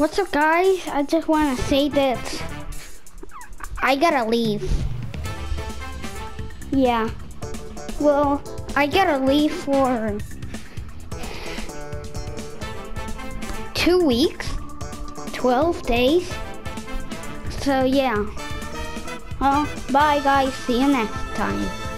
What's up, guys? I just want to say that I gotta leave. Yeah. Well, I gotta leave for two weeks, 12 days. So, yeah. Well, bye, guys. See you next time.